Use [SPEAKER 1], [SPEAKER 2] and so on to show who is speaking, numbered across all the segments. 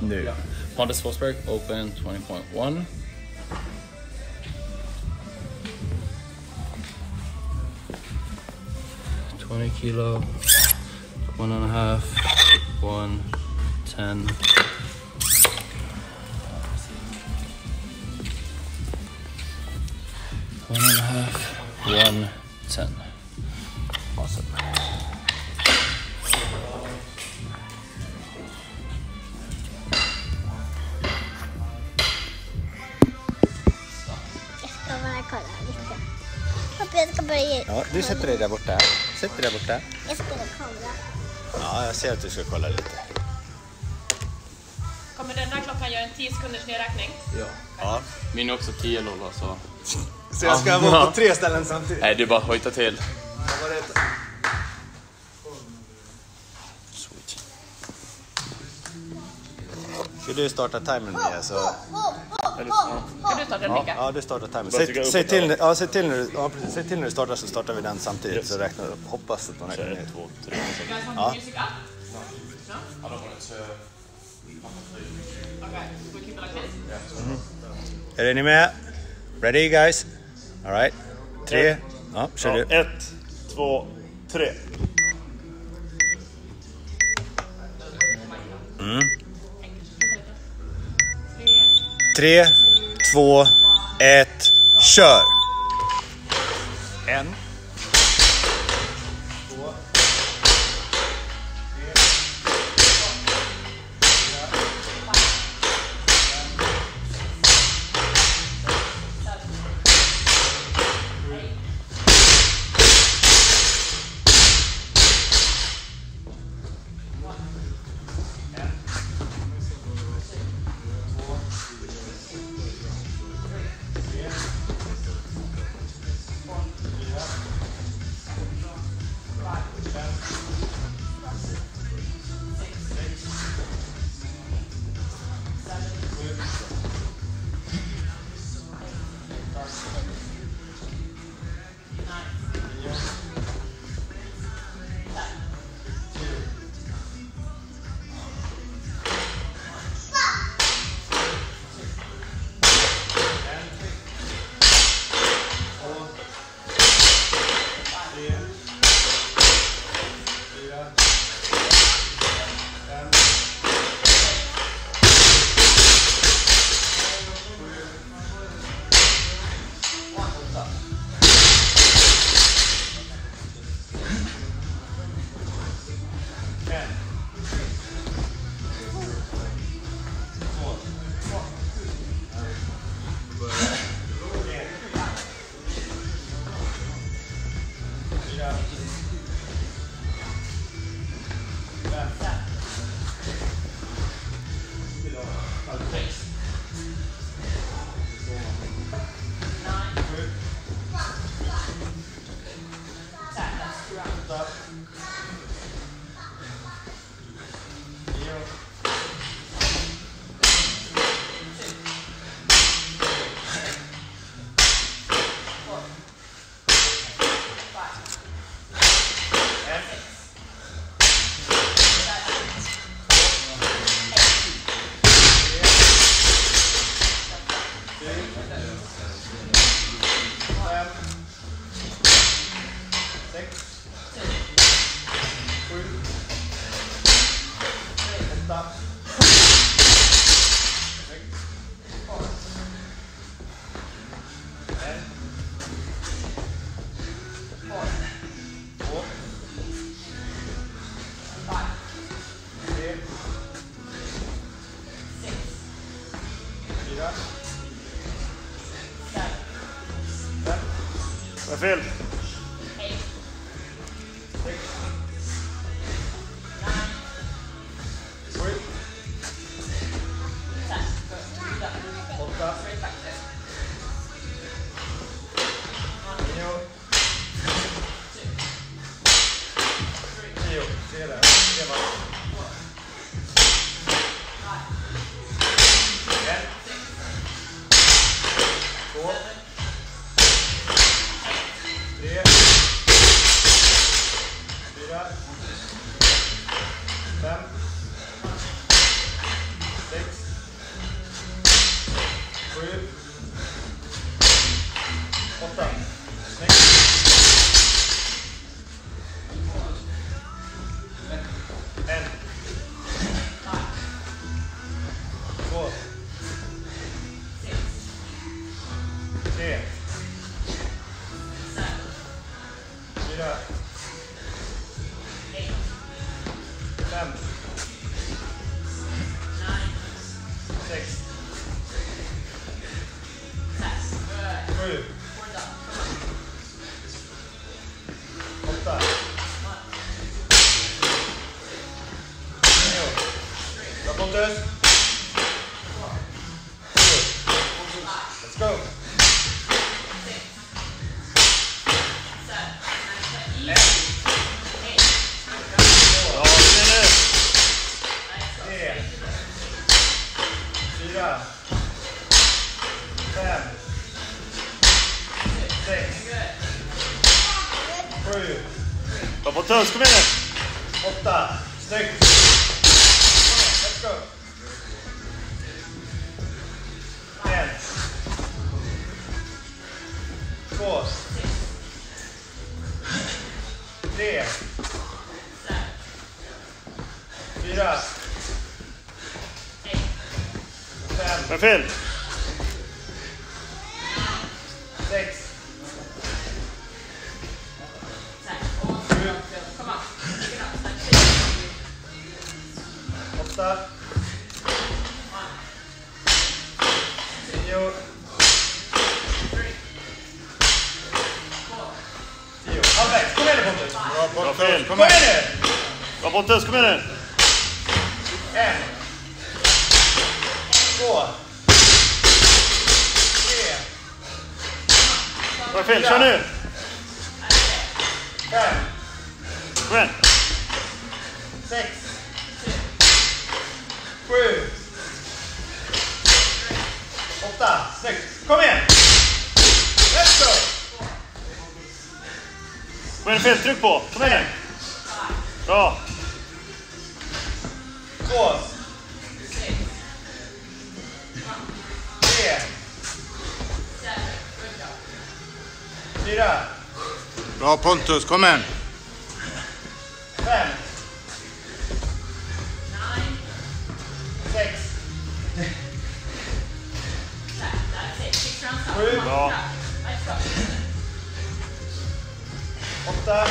[SPEAKER 1] Nu.
[SPEAKER 2] Pontus Forsberg, open 20.1. Twenty kilo, one and a half, one, ten. One and a half, one, ten. Awesome.
[SPEAKER 3] Ge...
[SPEAKER 1] Ja, du sätter dig där borta. Sätt dig där borta.
[SPEAKER 3] Jag ska kolla.
[SPEAKER 1] Ja, jag ser att du ska kolla lite.
[SPEAKER 4] Kommer den här klockan göra en 10 sekunders nedräkning?
[SPEAKER 1] Ja.
[SPEAKER 2] Min är också 10 lollar så...
[SPEAKER 1] Så jag ska vara på tre ställen samtidigt.
[SPEAKER 2] Nej, är bara hojta till.
[SPEAKER 1] Ska du starta timern Mia? Så...
[SPEAKER 4] Ska du starta den Mika?
[SPEAKER 1] Ja, du startar timern. Säg, säg, till, ja, säg, till när du, ja, precis. säg till när du startar så startar vi den samtidigt.
[SPEAKER 5] Yes.
[SPEAKER 1] Så räknar upp. Hoppas att man räknar ner.
[SPEAKER 5] Ett, två, tre.
[SPEAKER 1] Ja.
[SPEAKER 4] This?
[SPEAKER 1] Är ni med? Ready guys? Alright. Tre. Ja, kör
[SPEAKER 5] Ja,
[SPEAKER 1] du.
[SPEAKER 5] ett, två, tre.
[SPEAKER 1] Tre, två, ett, kör! En. Tre.
[SPEAKER 5] Pontus. Let's go. Fem. Sex. Sju.
[SPEAKER 2] Kom igen nu.
[SPEAKER 5] Åtta. Snyggt. Let's. En. Två. Tre. Fyra. Fem. Sex. Åtta. Nio. Tio. Halvvägs. Kom igen nu Pontus.
[SPEAKER 2] Bra fel.
[SPEAKER 5] Kom igen nu.
[SPEAKER 2] Bra Pontus, kom igen nu.
[SPEAKER 5] En. Två. Tre.
[SPEAKER 2] Bra fel, kör nu.
[SPEAKER 5] Fem.
[SPEAKER 2] Kom igen.
[SPEAKER 5] Sex. Sju. Åtta. Snyggt. Kom igen. Let's go.
[SPEAKER 2] Kom igen, fel. Tryck på. Kom igen nu. Bra.
[SPEAKER 5] Två. Tre. Fyra.
[SPEAKER 6] Bra Pontus, kom igen.
[SPEAKER 5] Fem. Sju.
[SPEAKER 2] Bra.
[SPEAKER 5] Åtta.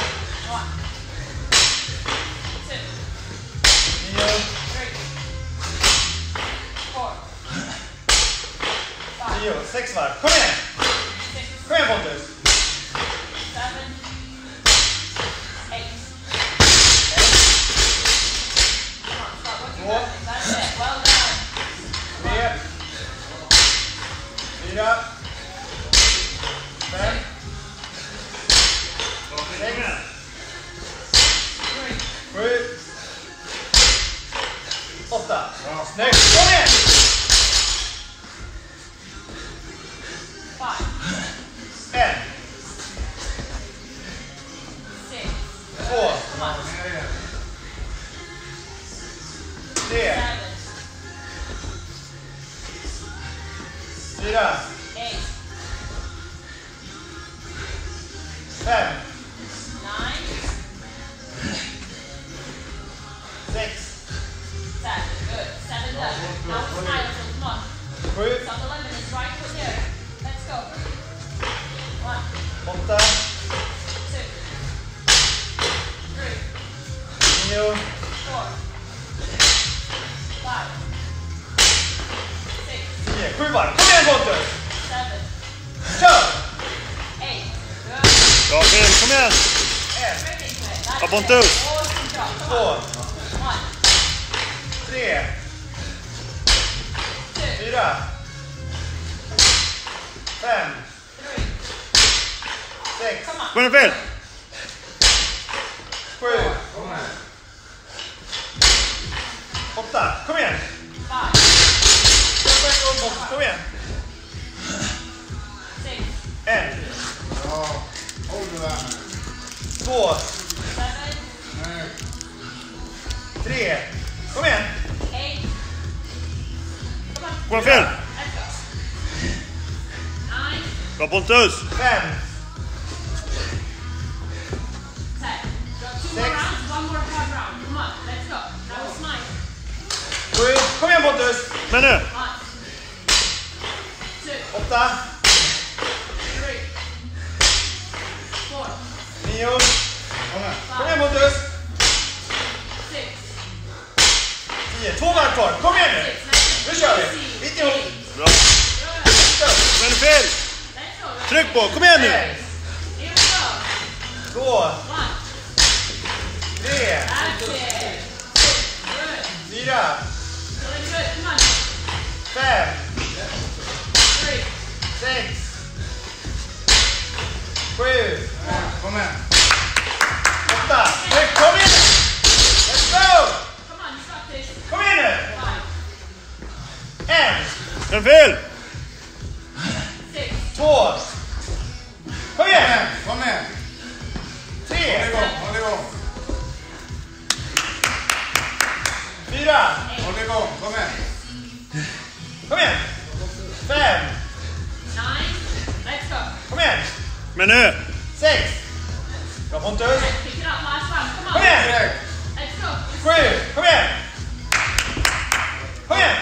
[SPEAKER 5] Nio. Tio. Sex varv. Kom igen! Kom igen Pontus! Sju. Åtta. Snyggt! Kom igen! En. Sju varv. Kom igen Pontus! Kör!
[SPEAKER 2] Fel, kom igen.
[SPEAKER 5] En.
[SPEAKER 2] Bra Pontus.
[SPEAKER 5] Två. Tre. Fyra. Fem. Sex.
[SPEAKER 2] Kom igen, fel.
[SPEAKER 5] Sju. Åtta. Kom igen. Kom igen. En. Två. Tre. Kom igen.
[SPEAKER 2] Kom igen, fel. Bra Pontus.
[SPEAKER 5] Fem. Sju. Kom igen Pontus.
[SPEAKER 2] Men nu.
[SPEAKER 5] Åtta. Nio. Kom igen Pontus. Tio. Två varv kvar. Kom igen nu. Nu kör vi! Inte ihop!
[SPEAKER 4] Bra. Men fel! Tryck på, kom igen nu!
[SPEAKER 5] Två, tre, fyra, fem, sex, sju,
[SPEAKER 6] Kom igen.
[SPEAKER 5] åtta. Kom igen! Let's go! Kom igen nu! En,
[SPEAKER 4] Men fel!
[SPEAKER 5] två, kom igen!
[SPEAKER 6] Kom igen. Håll
[SPEAKER 5] Tre,
[SPEAKER 6] igång, håll igång.
[SPEAKER 5] fyra,
[SPEAKER 6] Håll igång, kom igen.
[SPEAKER 5] kom igen! Fem,
[SPEAKER 4] Men nu!
[SPEAKER 5] Sex! Bra Pontus! Kom igen! Sju! Kom igen! Kom igen!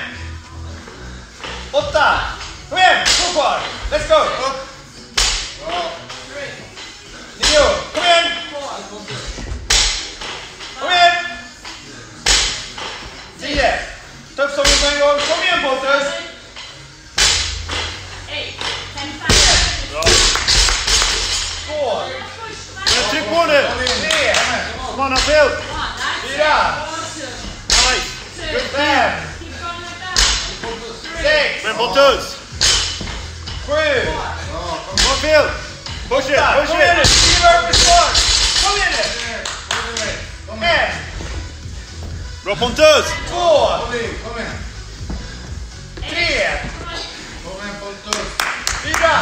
[SPEAKER 5] Åtta! Kom igen! Två kvar! Let's go! Pontus! Sju!
[SPEAKER 4] Forfield! Push it, push it!
[SPEAKER 5] Kom igen nu!
[SPEAKER 6] Kom igen nu!
[SPEAKER 5] En!
[SPEAKER 4] Bra Pontus!
[SPEAKER 5] Två!
[SPEAKER 6] Kom igen!
[SPEAKER 5] Tre!
[SPEAKER 6] Kom igen Pontus!
[SPEAKER 5] Fyra!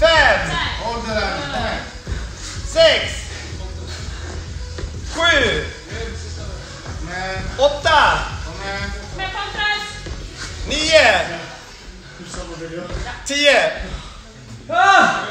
[SPEAKER 5] Fem!
[SPEAKER 6] Håll det där! Sex! Sju! Åtta! nio, tio. Ah!